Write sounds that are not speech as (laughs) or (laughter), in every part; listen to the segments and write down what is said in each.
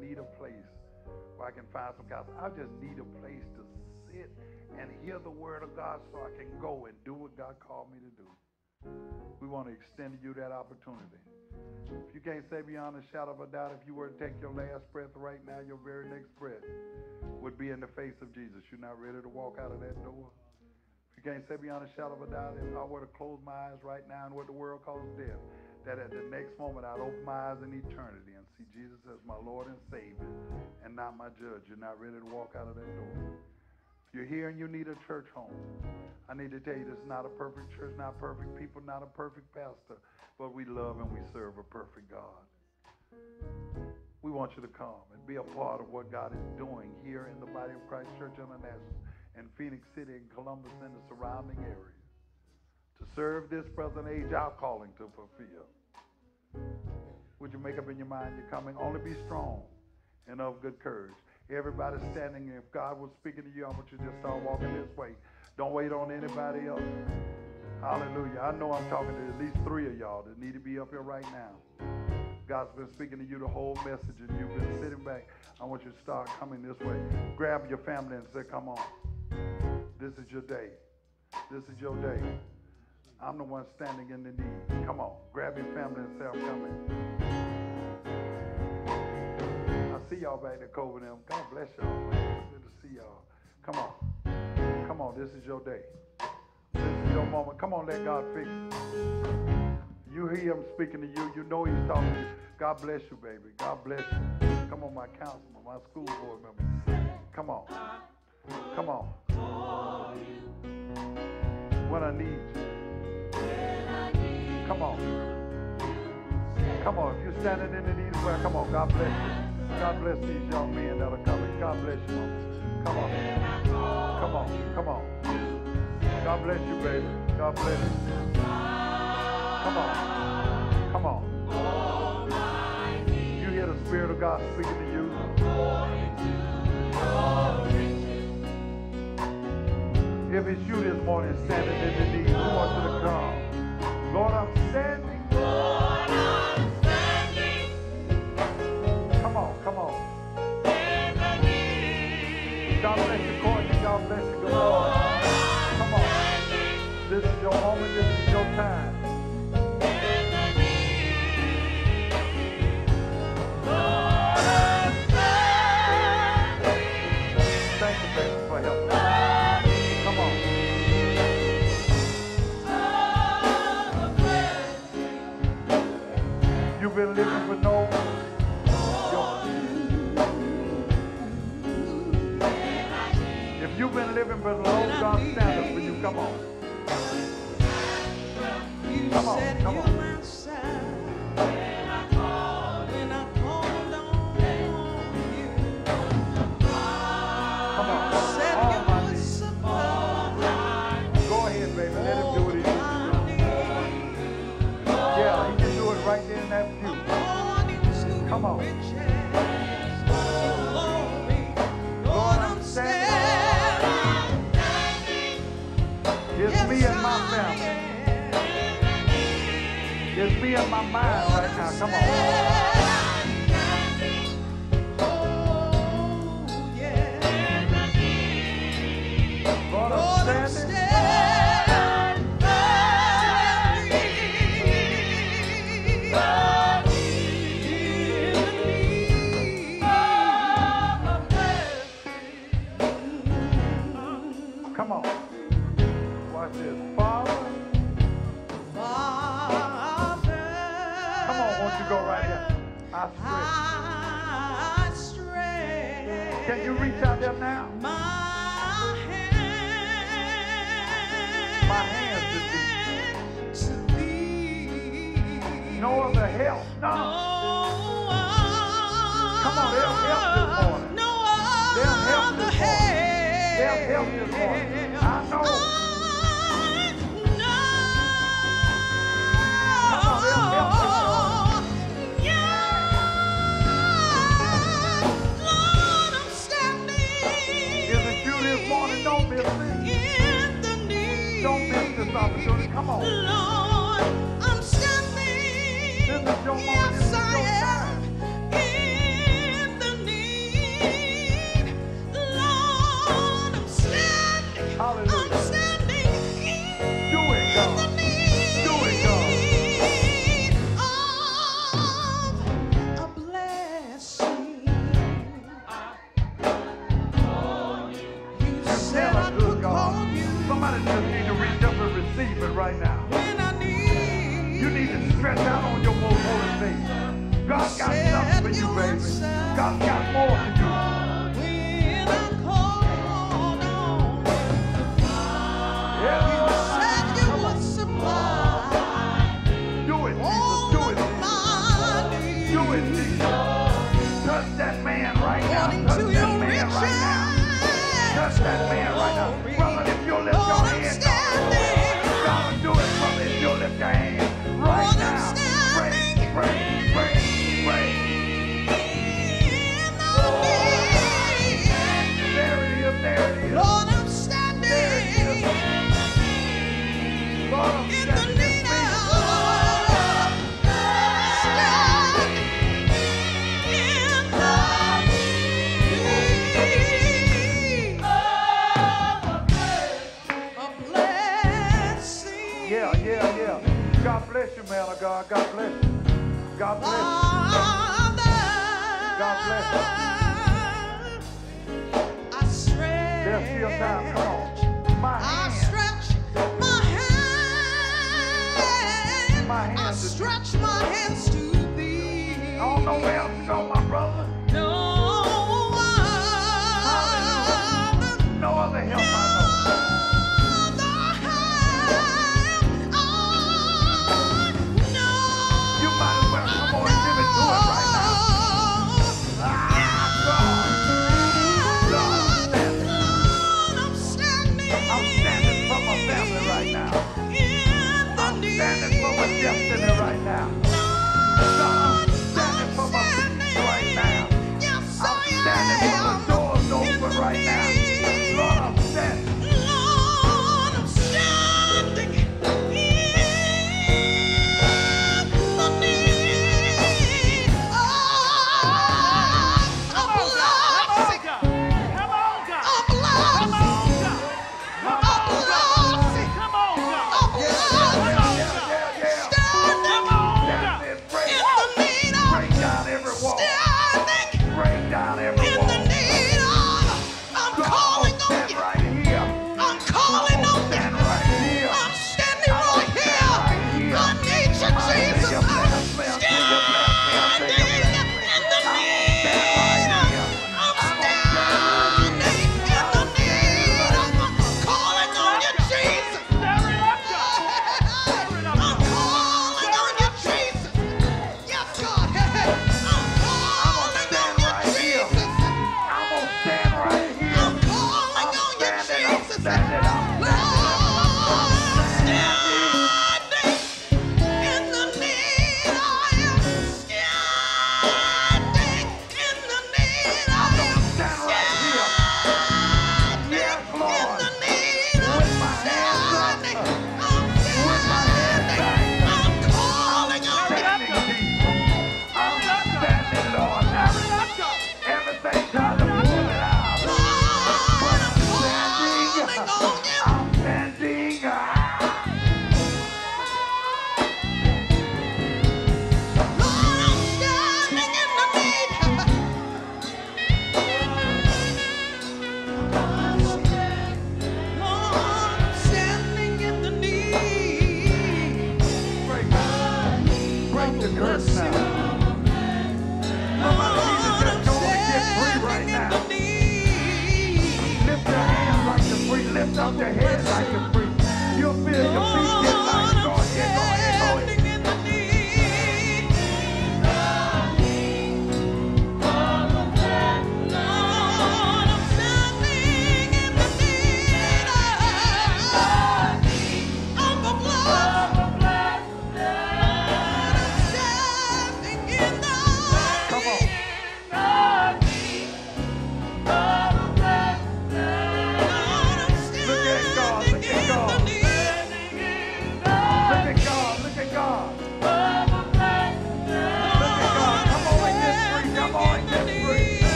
need a place where I can find some counsel. I just need a place to sit and hear the word of God so I can go and do what God called me to do. We want to extend to you that opportunity. If you can't say beyond a shadow of a doubt, if you were to take your last breath right now, your very next breath would be in the face of Jesus. You're not ready to walk out of that door. If you can't say beyond a shadow of a doubt, if I were to close my eyes right now and what the world calls death, that at the next moment I'd open my eyes in eternity and see Jesus as my Lord and Savior and not my judge. You're not ready to walk out of that door. If you're here and you need a church home, I need to tell you this is not a perfect church, not perfect people, not a perfect pastor, but we love and we serve a perfect God. We want you to come and be a part of what God is doing here in the body of Christ Church International in Phenix City and Columbus and the surrounding area to serve this present age our calling to fulfill. Would you make up in your mind you're coming? Only be strong and of good courage. Everybody standing, if God was speaking to you, I want you to just start walking this way. Don't wait on anybody else. Hallelujah. I know I'm talking to at least three of y'all that need to be up here right now. God's been speaking to you the whole message and you've been sitting back. I want you to start coming this way. Grab your family and say, Come on. This is your day. This is your day. I'm the one standing in the need. Come on. Grab your family and say, I'm coming. I see y'all back there, COVID. God bless y'all. Good to see y'all. Come on. Come on. This is your day. This is your moment. Come on, let God fix it. You hear him speaking to you. You know he's talking to you. God bless you, baby. God bless you. Come on, my counselor, my school board member. Come on. Come on. When I need you. Come on. Come on. If you're standing in the need come on. God bless you. God bless these young men that are coming. God bless you. Come on. Come on. Come on. God bless you, baby. God bless you. Come on. Come on. You hear the Spirit of God speaking to you. If it's you this morning standing in the need, we want you to come. Lord, I'm standing. Lord, I'm standing Come on, come on. in the need. God bless you, Courtney. God bless you, Lord, Lord. Come on. This is your moment. This is your time. Been living for no. If you've been living for low God standards for you, come on. Come on, come on. It's me my mind right now. Come on.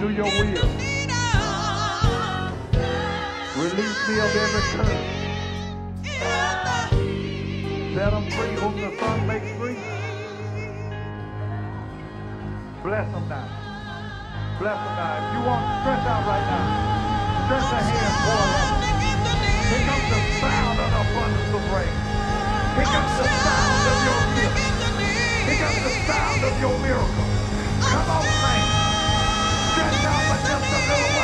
Do your will. Release me of every curse. Set them free whom the Son makes free. Bless them now. Bless them now. If you want, to stretch out right now. Stretch the hand forward. Here comes the sound of the abundance of rain. Here comes the sound of your gift. Here comes the sound of your miracle. For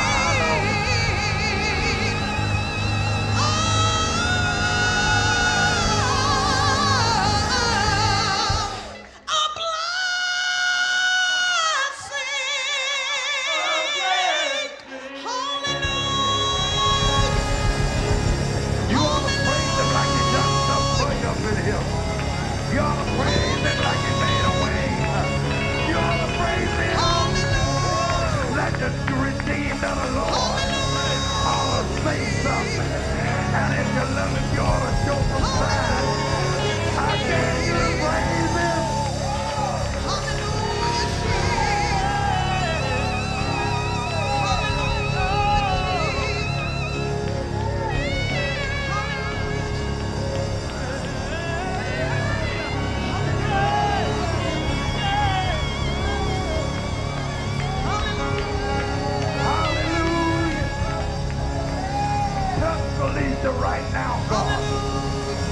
Felicia right now, God.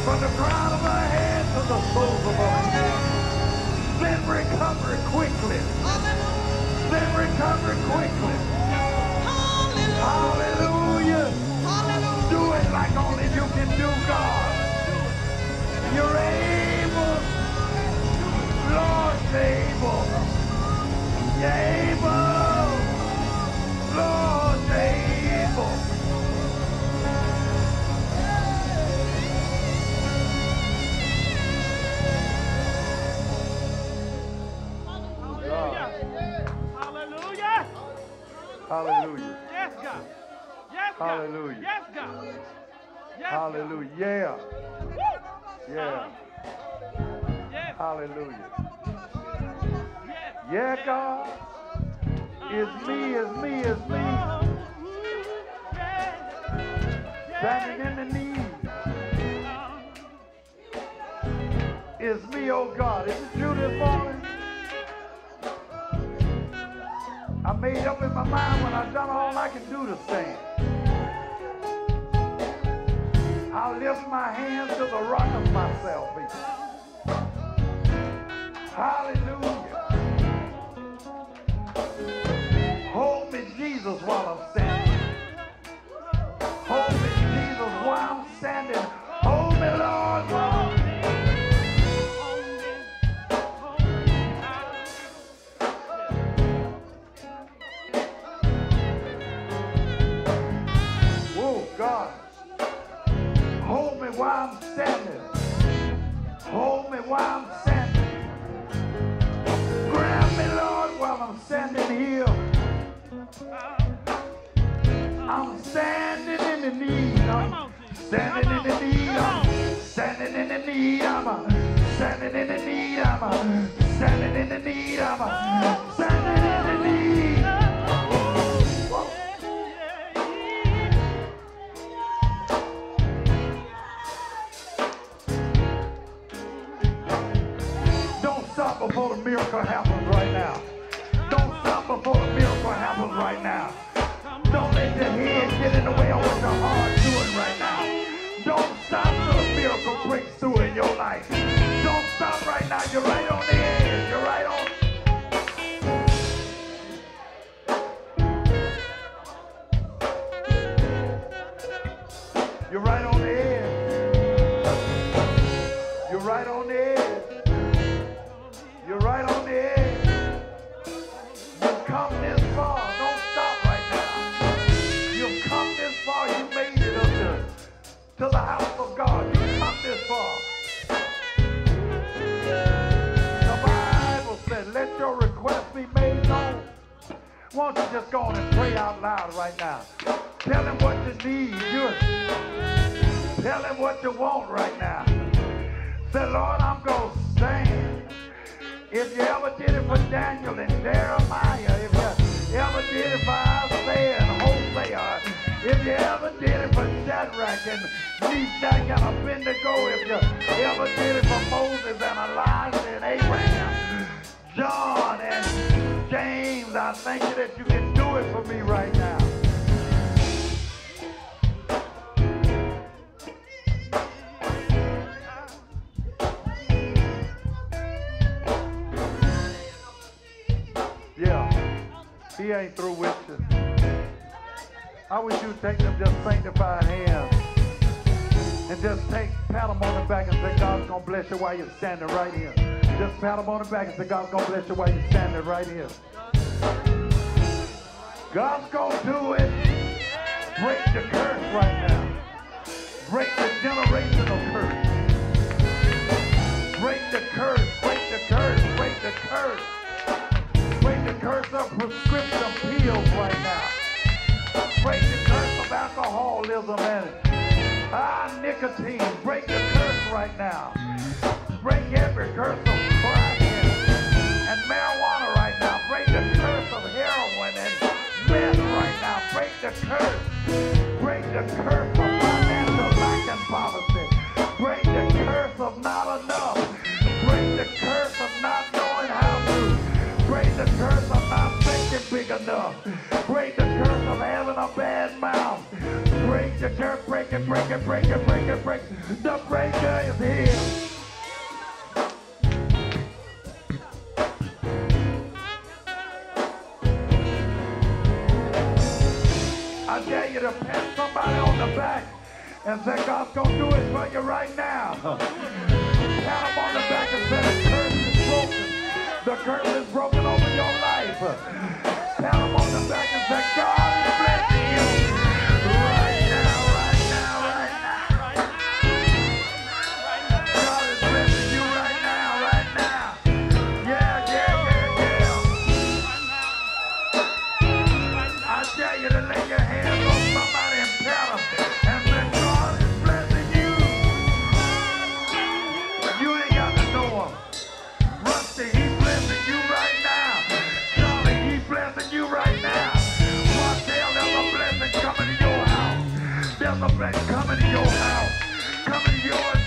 From the crown of her head to the soles of her feet. Then recover quickly. Then recover quickly. Hallelujah. Do it like only you can do, God. You're able. Lord, you're able. You're able. Hallelujah. Yes, God. Yes, God. Hallelujah. Yes, God. Yes, Hallelujah. Yeah. God. Woo. Yeah. Uh-huh. Yes. Hallelujah. Yes. Yeah, God. It's me, it's me, it's me. Uh-huh. Standing in the need. Uh-huh. It's me, oh God. Is it true this morning? In my mind when I've done all I can do to stand. I lift my hands to the rock of my salvation. Hallelujah. Hold me, Jesus, while I'm while I'm standing. Grab me, Lord, while I'm standing here. I'm standing in the need. I'm standing in the need. I'm standing in the need. I'm standing in the need. I'm standing in the need. I'm miracle happens right now. Don't stop before the miracle happens right now. Don't let your head get in the way of what your heart's doing right now. Don't stop till a miracle breaks through in your life. Don't stop right now. You're right on the edge. You're right on. You're right on the edge. Right now? Tell him what you need. Just tell him what you want right now. Say, Lord, I'm going to stand. If you ever did it for Daniel and Jeremiah, if you ever did it for Isaiah and Hosea, if you ever did it for Shadrach and Meshach and Abednego, if you ever did it for Moses and Elijah and Abraham, John and James, I thank you that you can do it for me right now. Yeah, he ain't through with you. I wish you'd take them just sanctified hands and just take, pat them on the back and say, God's going to bless you while you're standing right here. Just pat him on the back and say, God's to bless you while you're standing right here. God's to do it. Break the curse right now. Break the generational curse. Break the curse. Break the curse. Break the curse. Break the curse of prescription pills right now. Break the curse of alcoholism and ah, nicotine. Break the curse right now. Break every curse of crack and, marijuana right now. Break the curse of heroin and meth right now. Break the curse. Break the curse of financial lack and. Break the curse of not enough. Break the curse of not knowing how to. Break the curse of not thinking big enough. Break the curse of having a bad mouth. Break the curse, break it, break it, break it, break it, break it. The breaker is here. And say, God's going to do it for you right now. (laughs) Pat them on the back and say, the curse is broken. The curse is broken over your life. Pat them on the back and say, God is blessing you. Coming to your house. Coming to your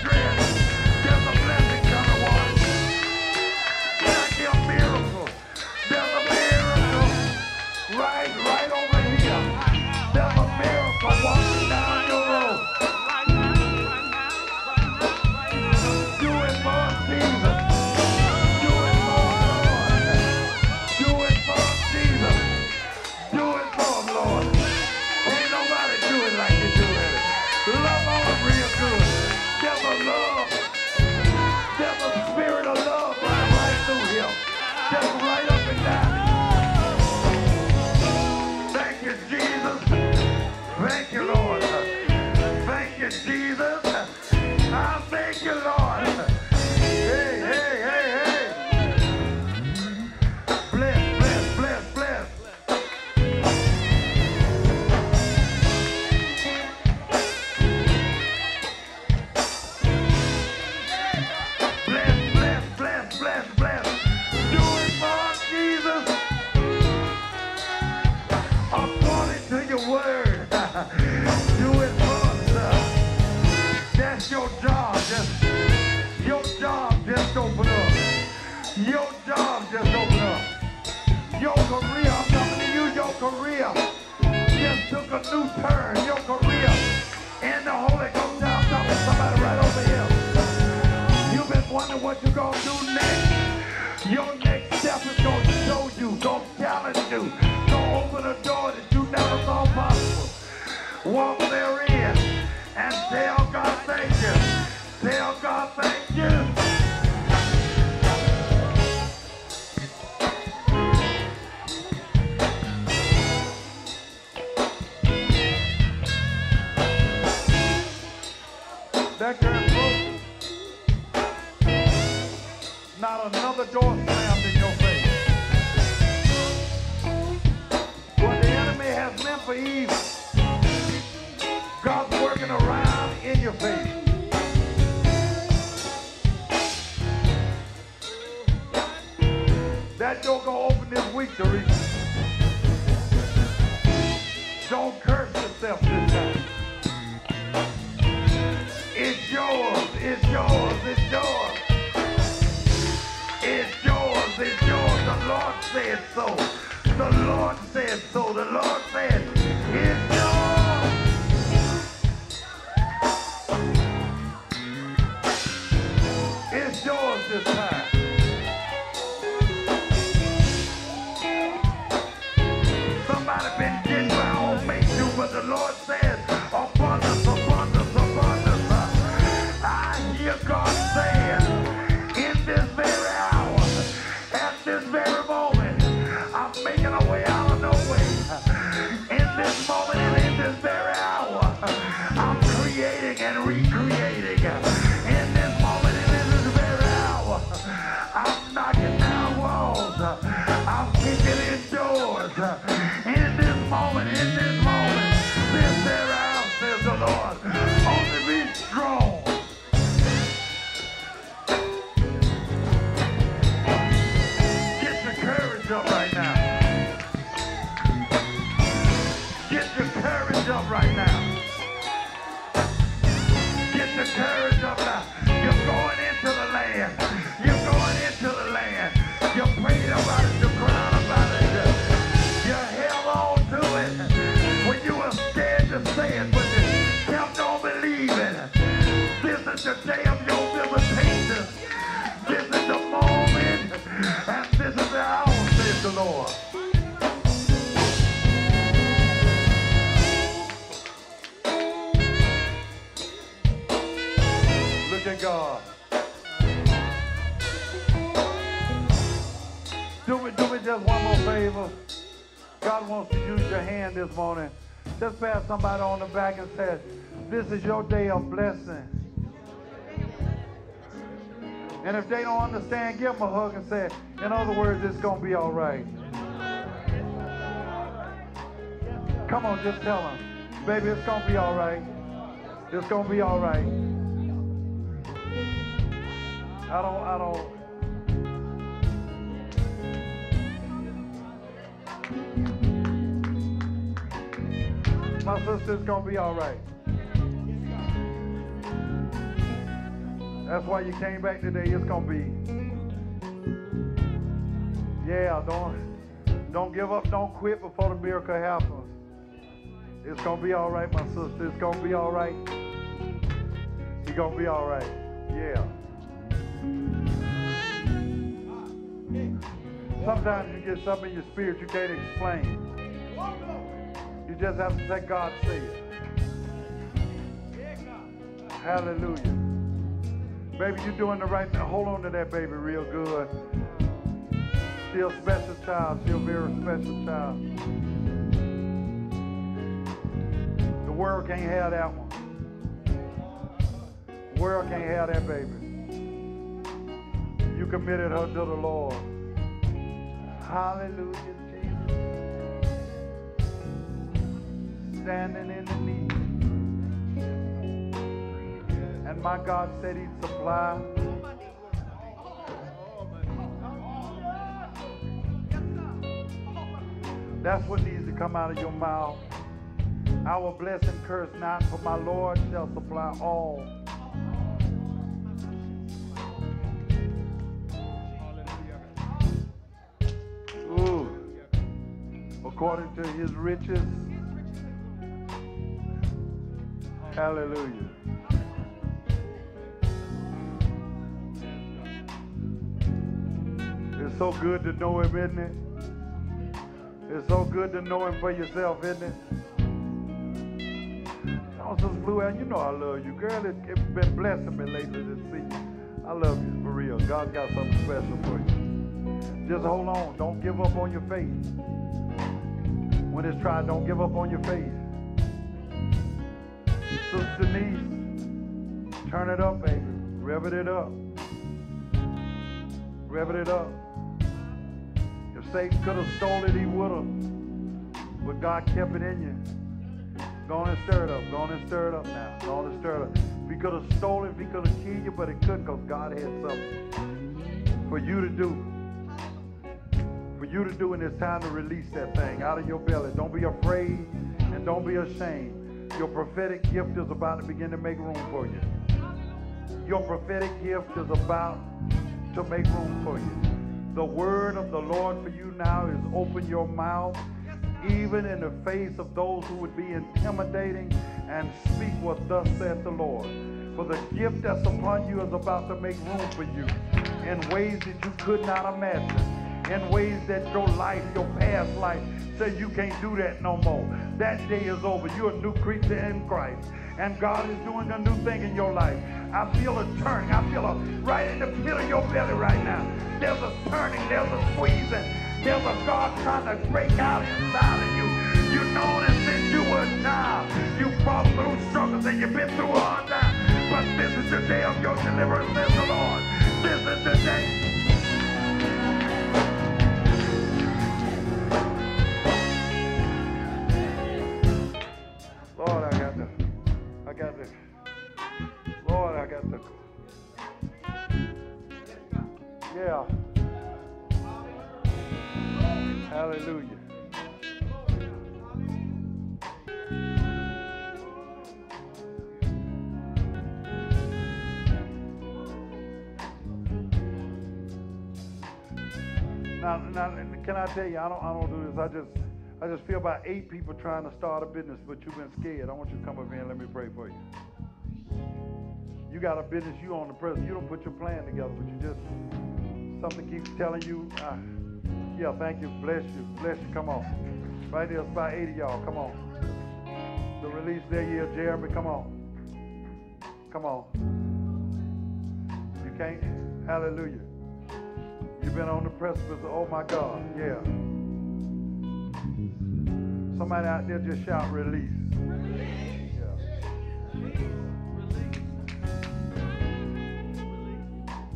Not another door morning. Just pat somebody on the back and say, this is your day of blessing. And if they don't understand, give them a hug and say, in other words, it's going to be all right. Come on, just tell them, baby, it's going to be all right. It's going to be all right. I don't, I don't. My sister's gonna be all right. That's why you came back today. It's gonna be. Yeah, don't, don't give up. Don't quit before the miracle happens. It's gonna be all right, my sister. It's gonna be all right. You're gonna be all right. Yeah. Sometimes you get something in your spirit you can't explain. Just have to say, God say it. Hallelujah. Baby, you're doing the right thing. Hold on to that baby real good. She a special child. She a very special child. The world can't have that one. The world can't have that baby. You committed her to the Lord. Hallelujah, Standing in the need. And my God said he'd supply. That's what needs to come out of your mouth. I will bless and curse not, for my Lord shall supply all. Ooh. According to his riches. Hallelujah. It's so good to know him, isn't it? It's so good to know him for yourself, isn't it? Oh, Sister Blue, you know I love you. Girl, it, it's been blessing me lately to see you. I love you, for real. God's got something special for you. Just hold on. Don't give up on your faith. When it's tried, don't give up on your faith. Sister Denise, turn it up, baby. Rev it up. Rev it up. If Satan could have stole it, he would have. But God kept it in you. Go on and stir it up. Go on and stir it up now. Go on and stir it up. If he could have stolen, if he could have killed you, but he couldn't because God had something for you to do. For you to do, and it's time to release that thing out of your belly. Don't be afraid and don't be ashamed. Your prophetic gift is about to begin to make room for you. Your prophetic gift is about to make room for you. The word of the Lord for you now is open your mouth, even in the face of those who would be intimidating, and speak what thus saith the Lord. For the gift that's upon you is about to make room for you in ways that you could not imagine, in ways that your life, your past life, says you can't do that no more. That day is over. You're a new creature in Christ. And God is doing a new thing in your life. I feel a turning. I feel a right in the pit of your belly right now. There's a turning. There's a squeezing. There's a God trying to break out inside of you. You know that since you were a child, you fought through struggles and you've been through hard times. But this is the day of your deliverance, says the Lord. This is the day. Got the, Lord, I got the, yeah. Hallelujah. Now, now, can I tell you? I don't, I don't do this. I just, I just feel about eight people trying to start a business, but you've been scared. I want you to come up here and let me pray for you. You got a business, you on the present. You don't put your plan together, but you just something keeps telling you, ah, yeah, thank you, bless you, bless you. Come on, right there, it's about 80 y'all. Come on. The release there, yeah, Jeremy. Come on, come on. You can't. Hallelujah. You've been on the precipice. Oh my God, yeah. Somebody out there just shout release.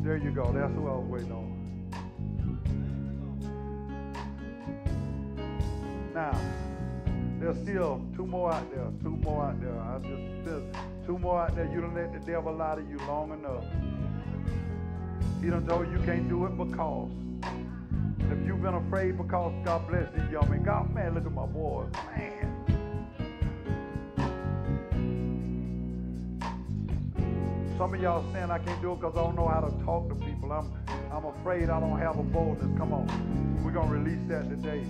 There you go. That's who I was waiting on. Now, there's still two more out there. Two more out there. I just there's two more out there. You don't let the devil lie to you long enough. He done told you can't do it because. If you've been afraid because God bless you, y'all. Man, God, man, look at my boys. Man. Some of y'all saying I can't do it because I don't know how to talk to people. I'm I'm afraid I don't have a boldness. Come on. We're gonna release that today.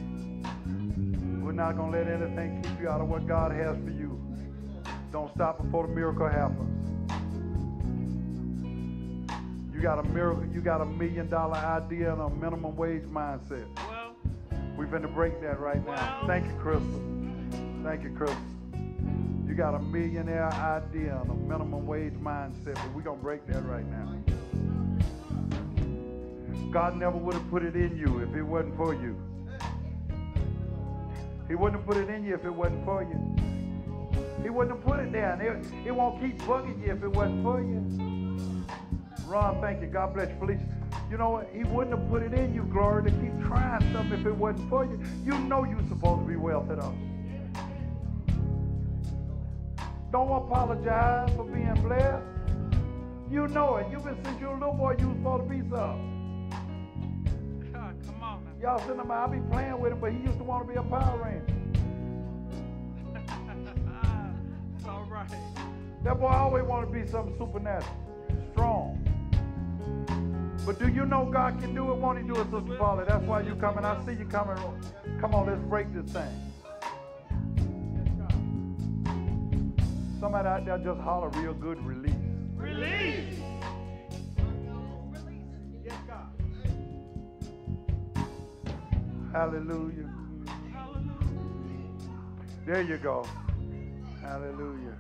We're not gonna let anything keep you out of what God has for you. Don't stop before the miracle happens. Got a miracle, you got a million dollar idea and a minimum wage mindset. Well, We're going to break that right now. Well- Thank you, Crystal. Thank you, Crystal. You got a millionaire idea and a minimum wage mindset, but we're going to break that right now. God never would have put it in you if it wasn't for you. He wouldn't have put it in you if it wasn't for you. He wouldn't have put it there. And it, it won't keep bugging you if it wasn't for you. Ron, thank you. God bless you, Felicia. You know what? He wouldn't have put it in you, Glory, to keep trying stuff if it wasn't for you. You know you're supposed to be wealthy up. Don't apologize for being blessed. You know it. You've been since you were a little boy, you was supposed to be something. God, come on now. Y'all sitting out. I be playing with him, but he used to want to be a Power Ranger. it's (laughs) all right. That boy always wanted to be something supernatural. But do you know God can do it? Won't He do it, Sister Paula? That's why you coming. I see you coming. Come on, let's break this thing. Somebody out there just holler real good release. Release. Hallelujah. Hallelujah. There you go. Hallelujah.